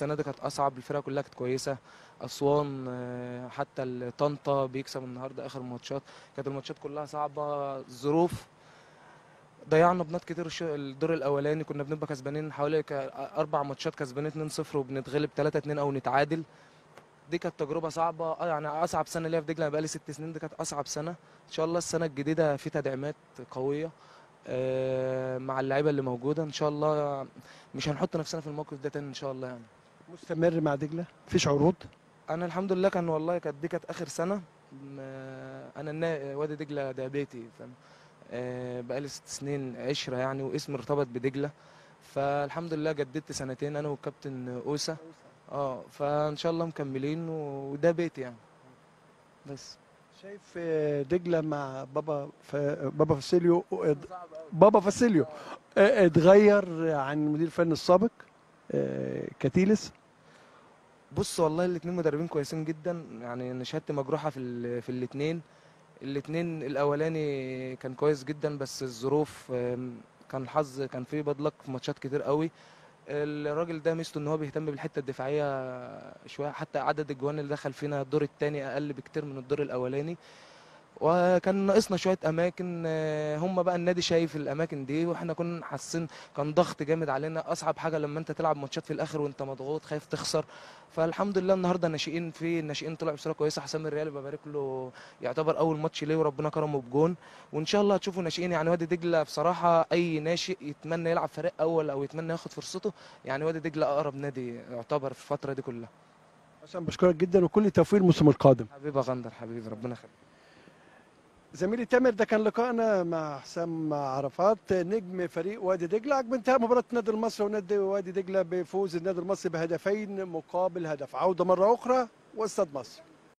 السنة دي كانت أصعب الفرقة كلها كانت كويسة. أسوان آه، حتى طنطا بيكسب النهارده آخر ماتشات. كانت الماتشات كلها صعبة الظروف ضيعنا بنات كتير الدور الأولاني كنا بنبقى كسبانين حوالي أربع ماتشات كسبانين 2-0 وبنتغلب 3-2 أو نتعادل. دي كانت تجربة صعبة. آه يعني أصعب سنة ليا في دجلة بقالي ست سنين دي كانت أصعب سنة. إن شاء الله السنة الجديدة في تدعيمات قوية آه، مع اللعيبة اللي موجودة. إن شاء الله مش هنحط نفسنا في الموقف ده تاني إن شاء الله يعني. مستمر مع دجلة؟ مفيش عروض؟ أنا الحمد لله كان والله كانت دي كانت آخر سنة. م- أنا النا- وادي دجلة ده بيتي فاهم؟ آه، بقالي ست سنين عشرة يعني واسمي ارتبط بدجلة. فالحمد لله جددت سنتين أنا والكابتن أوسا. آه فإن شاء الله مكملين وده بيتي يعني. بس. شايف آه، دجلة مع بابا ف... بابا فاسيليو بابا فاسيليو آه، اتغير عن المدير الفني السابق آه، كاتيلس؟ بص والله الاثنين مدربين كويسين جدا. يعني أنا شهادتي مجروحة في ال- في الاثنين الاثنين الأولاني كان كويس جدا بس الظروف كان الحظ كان فيه بدلك في ماتشات كتير قوي. الراجل ده ميزته إن هو بيهتم بالحتة الدفاعية شوية. حتى عدد الجوان اللي دخل فينا الدور الثاني أقل بكتير من الدور الأولاني. وكان ناقصنا شوية أماكن آه، هم بقى النادي شايف الأماكن دي وإحنا كنا حاسين كان ضغط جامد علينا. أصعب حاجة لما أنت تلعب ماتشات في الآخر وأنت مضغوط خايف تخسر. فالحمد لله النهارده الناشئين في الناشئين طلعوا بصوره كويسة. حسام الريال ببارك له يعتبر أول ماتش ليه وربنا كرمه بجون. وإن شاء الله هتشوفوا ناشئين. يعني وادي دجلة بصراحة أي ناشئ يتمنى يلعب فريق أول أو يتمنى ياخد فرصته يعني وادي دجلة أقرب نادي يعتبر في الفترة دي كلها. عشان بشكرك جدا وكل التوفيق الموسم القادم. حبيبي يا غندر حبيبي ربنا يخليك. زميلي تامر ده كان لقائنا مع حسام عرفات نجم فريق وادي دجلة. عقب انتهاء مباراة النادي المصري ونادي وادي دجلة بفوز النادي المصري بهدفين مقابل هدف. عودة مرة أخرى واستاد مصر.